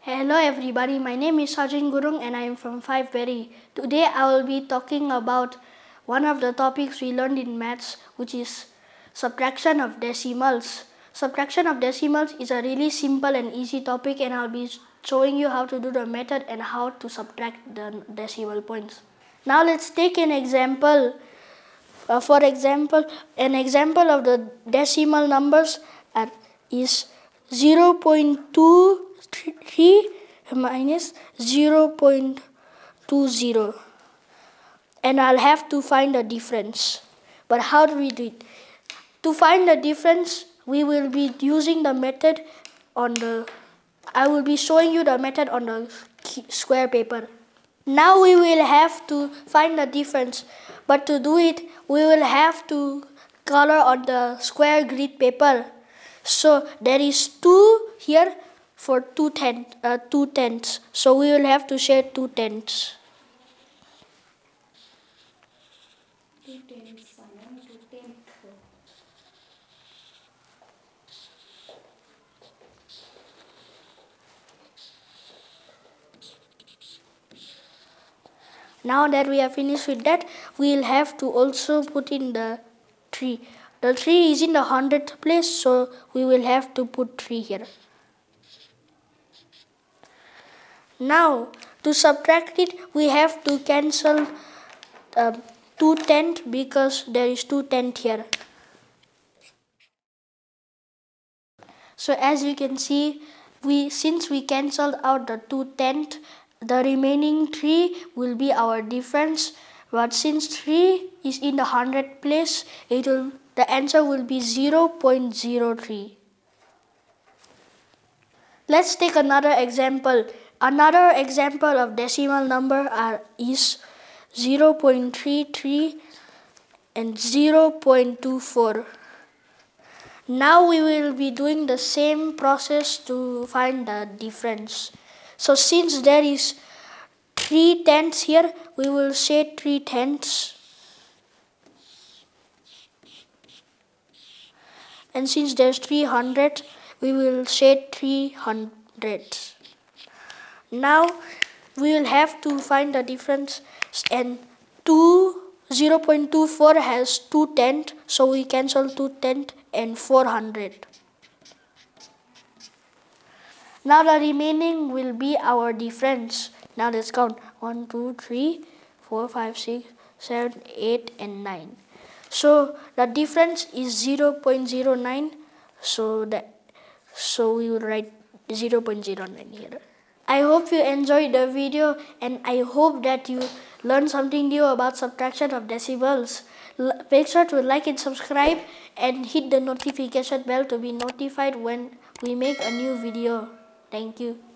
Hello everybody, my name is Sajin Gurung and I am from 5 Berry. Today I will be talking about one of the topics we learned in maths which is subtraction of decimals. Subtraction of decimals is a really simple and easy topic and I'll be showing you how to do the method and how to subtract the decimal points. Now let's take an example. Uh, for example, an example of the decimal numbers is 0 0.23 minus 0 0.20 and I'll have to find the difference. But how do we do it? To find the difference, we will be using the method on the, I will be showing you the method on the square paper. Now we will have to find the difference, but to do it, we will have to color on the square grid paper. So there is 2 here for 2 tenths, uh, two. So we will have to share 2 tenths. Now that we have finished with that, we will have to also put in the 3. The 3 is in the hundredth place, so we will have to put 3 here. Now, to subtract it, we have to cancel uh, 2 tenth because there is 2 tenth here. So as you can see, we since we cancelled out the 2 tenth, the remaining 3 will be our difference. But since 3 is in the hundred place, it will, the answer will be 0 0.03. Let's take another example. Another example of decimal number are, is 0 0.33 and 0 0.24. Now we will be doing the same process to find the difference. So since there is 3 tenths here, we will say 3 tenths. And since there's 300, we will say 300. Now we will have to find the difference and 2 0 0.24 has 2 tenths, so we cancel 2 tenths and 400. Now the remaining will be our difference. Now let's count 1, 2, 3, 4, 5, 6, 7, 8 and 9. So the difference is 0 0.09. So that so we will write 0 0.09 here. I hope you enjoyed the video and I hope that you learned something new about subtraction of decimals. L make sure to like and subscribe and hit the notification bell to be notified when we make a new video. Thank you.